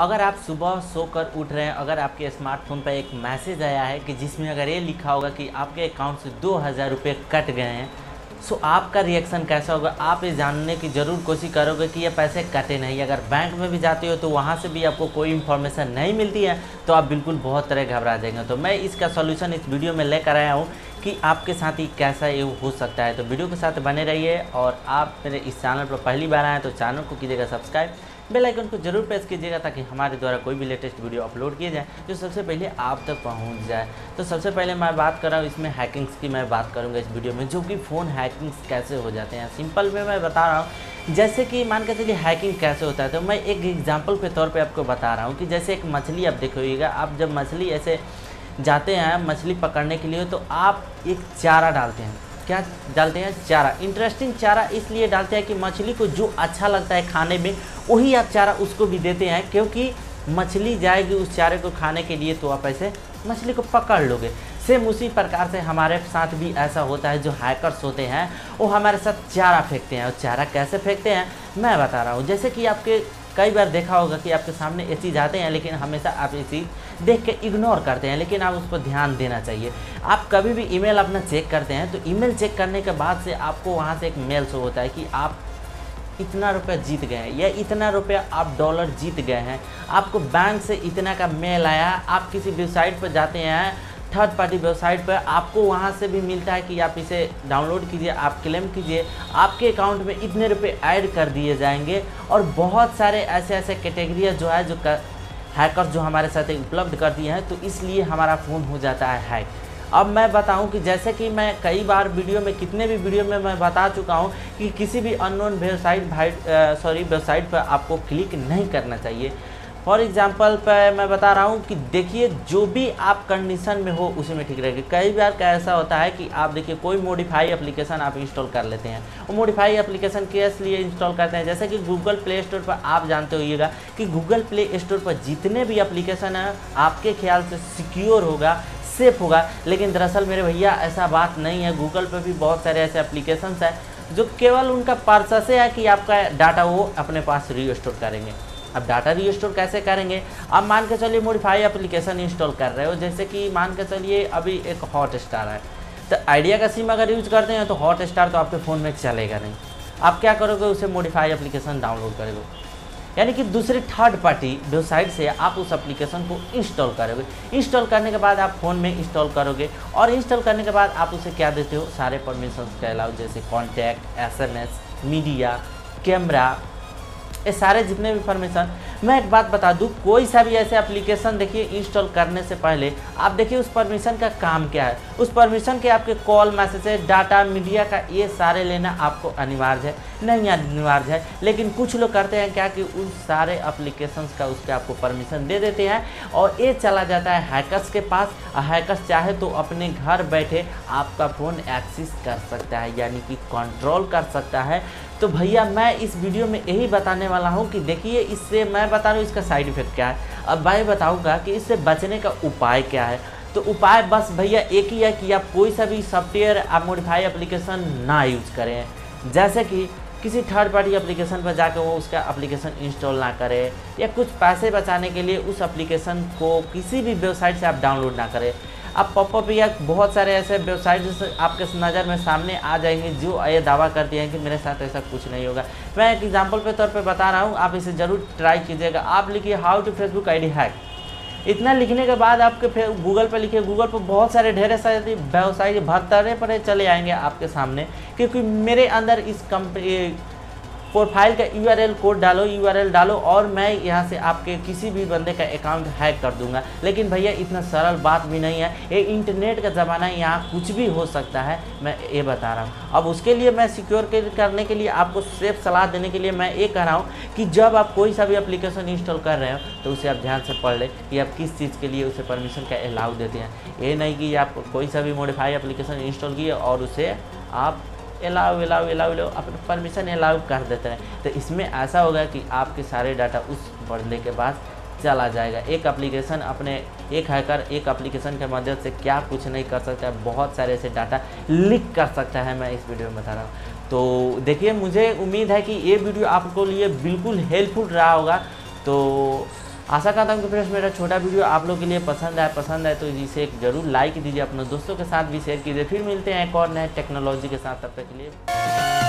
अगर आप सुबह सोकर उठ रहे हैं, अगर आपके स्मार्टफ़ोन पर एक मैसेज आया है कि जिसमें अगर ये लिखा होगा कि आपके अकाउंट से दो हज़ार रुपये कट गए हैं सो आपका रिएक्शन कैसा होगा? आप ये जानने की ज़रूर कोशिश करोगे कि ये पैसे कटे नहीं। अगर बैंक में भी जाते हो तो वहाँ से भी आपको कोई इन्फॉर्मेशन नहीं मिलती है तो आप बिल्कुल बहुत तरह घबरा जाएँगे। तो मैं इसका सोल्यूशन इस वीडियो में लेकर आया हूँ कि आपके साथ ही कैसा ये हो सकता है। तो वीडियो के साथ बने रहिए और आप मेरे इस चैनल पर पहली बार आए तो चैनल को कीजिएगा सब्सक्राइब बेल आइकन को ज़रूर प्रेस कीजिएगा ताकि हमारे द्वारा कोई भी लेटेस्ट वीडियो अपलोड किए जाए जो सबसे पहले आप तक पहुँच जाए। तो सबसे पहले मैं बात कर रहा हूँ इसमें हैकिंग्स की, मैं बात करूँगा इस वीडियो में, जो कि फ़ोन हैकिंग्स कैसे हो जाते हैं। सिंपल में मैं बता रहा हूँ, जैसे कि मान के चलिए हैकिंग कैसे होता है तो मैं एक एग्ज़ाम्पल के तौर पर आपको बता रहा हूँ कि जैसे एक मछली आप देखिएगा आप जब मछली ऐसे जाते हैं, मछली पकड़ने के लिए तो आप एक चारा डालते हैं। क्या डालते हैं? चारा। इंटरेस्टिंग चारा इसलिए डालते हैं कि मछली को जो अच्छा लगता है खाने में, वही आप चारा उसको भी देते हैं, क्योंकि मछली जाएगी उस चारे को खाने के लिए तो आप ऐसे मछली को पकड़ लोगे। सेम उसी प्रकार से हमारे साथ भी ऐसा होता है, जो हैकर्स होते हैं, वो हमारे साथ चारा फेंकते हैं। और चारा कैसे फेंकते हैं? मैं बता रहा हूँ। जैसे कि आपके कई बार देखा होगा कि आपके सामने ये चीज़ आते हैं, लेकिन हमेशा आप चीज़ देख के इग्नोर करते हैं, लेकिन आप उस पर ध्यान देना चाहिए। आप कभी भी ईमेल अपना चेक करते हैं तो ईमेल चेक करने के बाद से आपको वहाँ से एक मेल शो होता है कि आप इतना रुपया जीत गए हैं, या इतना रुपया आप डॉलर जीत गए हैं। आपको बैंक से इतना का मेल आया, आप किसी वेबसाइट पर जाते हैं थर्ड पार्टी वेबसाइट पर, आपको वहाँ से भी मिलता है कि आप इसे डाउनलोड कीजिए, आप क्लेम कीजिए। आपके अकाउंट में इतने रुपए ऐड कर दिए जाएँगे, और बहुत सारे ऐसे ऐसे कैटेगरियाँ जो है, जो हैकर जो हमारे साथ उपलब्ध कर दिए हैं तो इसलिए हमारा फ़ोन हो जाता है हैक अब मैं बताऊँ कि जैसे कि मैं कई बार वीडियो में, कितने भी वीडियो में मैं बता चुका हूँ कि किसी भी अननोन वेबसाइट भाई सॉरी वेबसाइट पर आपको क्लिक नहीं करना चाहिए। फॉर एग्ज़ाम्पल पर मैं बता रहा हूँ कि देखिए, जो भी आप कंडीशन में हो, उसी में ठीक रहेगी। कई बार ऐसा होता है कि आप देखिए, कोई मोडिफाई एप्लीकेशन आप इंस्टॉल कर लेते हैं। वो मोडिफाई एप्लीकेशन किस लिए इंस्टॉल करते हैं? जैसे कि गूगल प्ले स्टोर पर आप जानते होइएगा कि गूगल प्ले स्टोर पर जितने भी एप्लीकेशन हैं, आपके ख्याल से सिक्योर होगा सेफ़ होगा। लेकिन दरअसल मेरे भैया, ऐसा बात नहीं है। गूगल पर भी बहुत सारे ऐसे एप्लीकेशन हैं जो केवल उनका पर्पस है कि आपका डाटा वो अपने पास रीस्टोर करेंगे। अब डाटा रीस्टोर कैसे करेंगे? अब मान के चलिए मोडिफाई एप्लीकेशन इंस्टॉल कर रहे हो, जैसे कि मान के चलिए अभी एक हॉट स्टार है। तो आइडिया का सिम अगर यूज़ करते हैं तो हॉट स्टार तो आपके फ़ोन में चलेगा नहीं। आप क्या करोगे? उसे मॉडिफाई एप्लीकेशन डाउनलोड करोगे। यानी कि दूसरे थर्ड पार्टी वेबसाइट से आप उस एप्लीकेशन को इंस्टॉल करोगे। इंस्टॉल करने के बाद आप फ़ोन में इंस्टॉल करोगे और इंस्टॉल करने के बाद आप उसे क्या देते हो? सारे परमिशन के अलावा जैसे कॉन्टैक्ट एस मीडिया कैमरा ये सारे जितने भी परमिशन मैं एक बात बता दूँ, कोई सा भी ऐसे एप्लीकेशन देखिए इंस्टॉल करने से पहले, आप देखिए उस परमिशन का काम क्या है। उस परमिशन के आपके कॉल मैसेज डाटा मीडिया का, ये सारे लेना आपको अनिवार्य है। नहीं अनिवार्य है, लेकिन कुछ लोग करते हैं क्या कि उस सारे अप्लीकेशन का उसके आपको परमिशन दे देते हैं और ये चला जाता है हैकर्स के पास। हैकर्स चाहे तो अपने घर बैठे आपका फ़ोन एक्सेस कर सकता है, यानी कि कंट्रोल कर सकता है। तो भैया, मैं इस वीडियो में यही बताने वाला हूँ कि देखिए, इससे मैं बता रहा हूँ, इसका साइड इफ़ेक्ट क्या है। अब मैं बताऊँगा कि इससे बचने का उपाय क्या है। तो उपाय बस भैया एक ही है कि आप कोई सा भी सॉफ्टवेयर आप मोडिफाई एप्लीकेशन ना यूज़ करें। जैसे कि किसी थर्ड पार्टी एप्लीकेशन पर जाकर वो उसका एप्लीकेशन इंस्टॉल ना करें, या कुछ पैसे बचाने के लिए उस एप्लीकेशन को किसी भी वेबसाइट से आप डाउनलोड ना करें। अब पॉपअप या बहुत सारे ऐसे वेबसाइट आपके नज़र में सामने आ जाएँगे, जो ये दावा करती हैं कि मेरे साथ ऐसा कुछ नहीं होगा। मैं एक एग्ज़ाम्पल के तौर पर बता रहा हूँ, आप इसे ज़रूर ट्राई कीजिएगा। आप लिखिए how to Facebook I D hack इतना लिखने के बाद आपके फिर गूगल पर लिखिए गूगल पर बहुत सारे ढेर सारे व्यवसाय भरतरे पर चले आएँगे आपके सामने, क्योंकि मेरे अंदर इस कंपनी प्रोफ़ाइल का यूआरएल कोड डालो यूआरएल डालो और मैं यहाँ से आपके किसी भी बंदे का अकाउंट हैक कर दूँगा। लेकिन भैया, इतना सरल बात भी नहीं है। ये इंटरनेट का ज़माना है, यहाँ कुछ भी हो सकता है, मैं ये बता रहा हूँ। अब उसके लिए मैं सिक्योर करने के लिए आपको सेफ़ सलाह देने के लिए मैं ये कह रहा हूँ कि जब आप कोई सा भी अप्लीकेशन इंस्टॉल कर रहे हो तो उसे आप ध्यान से पढ़ लें कि आप किस चीज़ के लिए उसे परमिशन का अलाउ देते हैं। ये नहीं कि आप कोई सा भी मॉडिफाई एप्लीकेशन इंस्टॉल किए और उसे आप अलाउ अलाउ अलाउ अलाउ अपने परमिशन अलाउ कर देते हैं। तो इसमें ऐसा होगा कि आपके सारे डाटा उस बढ़ने के बाद चला जाएगा। एक एप्लीकेशन अपने, एक हैकर एक एप्लीकेशन के मदद से क्या कुछ नहीं कर सकता है, बहुत सारे ऐसे डाटा लीक कर सकता है, मैं इस वीडियो में बता रहा हूँ। तो देखिए, मुझे उम्मीद है कि ये वीडियो आपको लिए बिल्कुल हेल्पफुल रहा होगा। तो आशा करता हूँ कि फ्रेंड्स मेरा छोटा वीडियो आप लोग के लिए पसंद आए पसंद आए तो इसे एक ज़रूर लाइक दीजिए, अपने दोस्तों के साथ भी शेयर कीजिए। फिर मिलते हैं एक और नए टेक्नोलॉजी के साथ, तब तक के लिए।